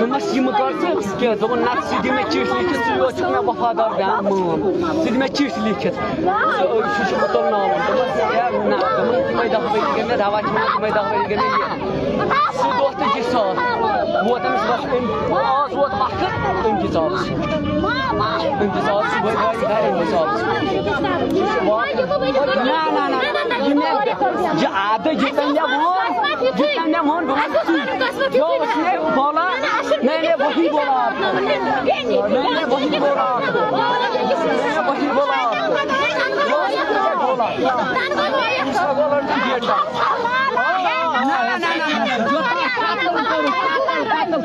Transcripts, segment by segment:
دمس یم کرس کی دوپن نت سی دم چیٹ لیکھت سی اوس مےٚ وفادار بیان مٲم سی دِ مےٚ چیٹ لیکھِتھ سُہ چھُ مُتل ناوُن دوٚپمَس ہے نہ دوٚپمَن تِمَے دَہ ؤری گٔے مےٚ دَوا کھٮ۪وان تِمَے دَہ ؤری گٔے مےٚ یہِ سُہ دۄہ تہِ چھِ ساتھ هو ده مش بس انقراض هو تحقيق انتصار انتصار انتصار لا لا لا عادي جدا يا هون جدا يا هون جو اسمه بولا मैंने वही बोला मैंने वही बोला मैंने वही बोला बोला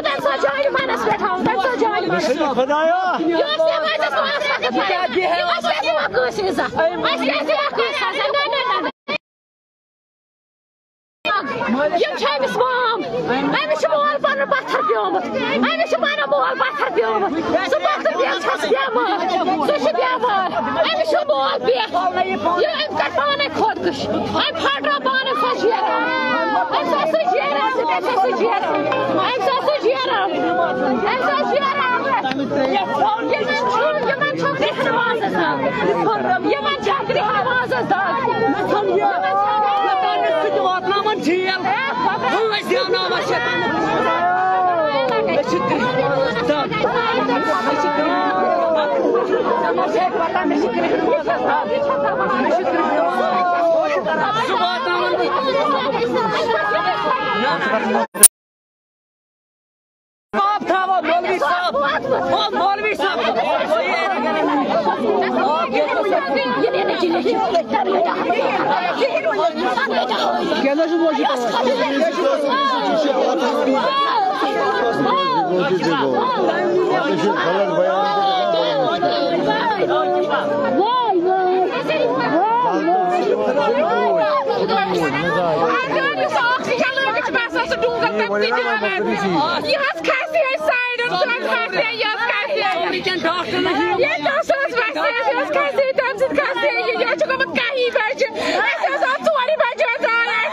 تو تمہِ ساتہٕ جالہِ مَرَس پٮ۪ٹھ ہاو تمہِ ساتہٕ جالہِ مَرَس پٮ۪ٹھ خۄدایا یہِ اوس نٮ۪مازَس پانَس وقت پَران یہِ اوس اَسہِ یِوان کٲنٛسہِ عزت اَسہِ گژھِ اَکھ کٲنٛسہِ یم چھِ أمِس مام أمِس چھُ مول پَنُن پَتھر پیوٚمُت أمِس چھُ پَنُن مول پَتھر پیوٚمُت سُہ پَتھر بیٚیہِ چھَس بٮ۪مار سُہ چھُ بٮ۪مار أمِس چھُ مول پٮ۪ٹھ یہِ أمۍ کَرِ پانے خۄدکٔش أمۍ پھاٹرو پانے سۄ جیران أمۍ سۄ سُہ جیران I'm so scared. I'm so scared. Yemen çün, Yemen çok bir havazızdan. Yemen çakri havazızdan. Yemen çakri. Yemen üstü duvarlamın ciyel. Hıvız yanama şeytanı. Teşekkür ederim. Teşekkür ederim. Şu vatanın Gel nasıl bu acıda? Vay vay. Vay vay. te doen dat dat niet Je was kassie en zei dat ze was kassie, je was kassie. Je was zoals was kassie, je was kassie, dan zit kassie. Je je je komt kahi baje. En ze was aan tuari baje was aan het.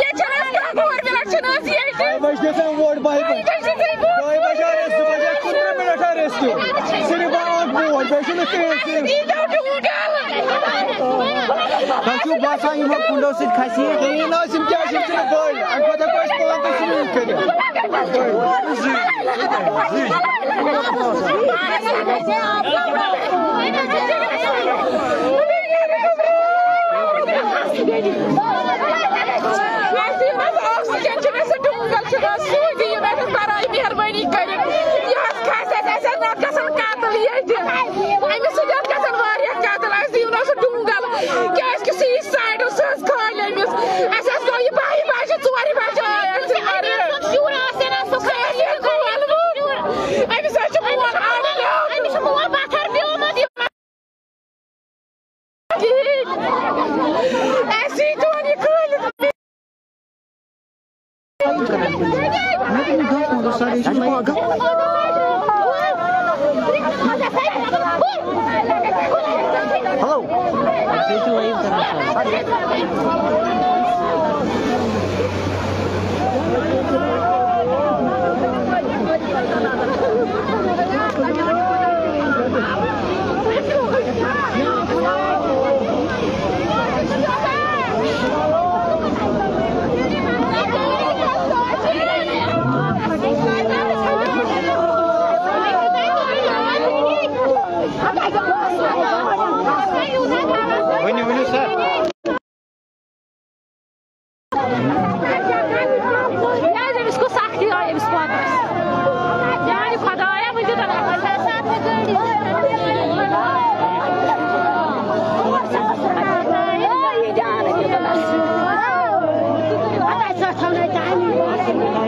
Je je was kan voor wil action was je. Baje dit een woord bij. Baje baje is baje kunnen met haar is. Sirba aan boord. Baje niet. Baju du ibu immer genossen, kasih. Genossen, ja, ich bin voll. Ein guter Bosch, boah, das ist gut. Nasibimiz oksijen çimesi dungal çıkar. Suyu yönetim parayı miharbani kayın. Yaz kasas sudah. Hadi bakalım. Hello. Did you leave the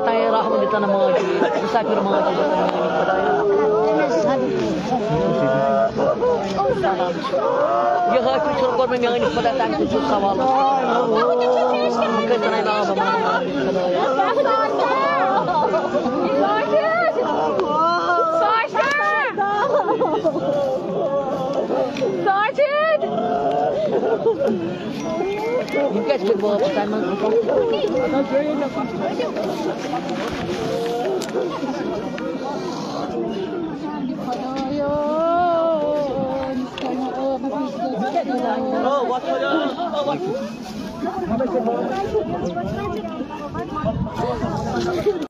tayo rahmat di tanah maji, musafir maji di tanah maji. Ya hai kuch Yığa küçük kormam yani kudadan küçük savalı. Kıtına bağlı bana. Sergeant! You guys could blow up Simon. Okay. 我操！啊啊啊！他们怎？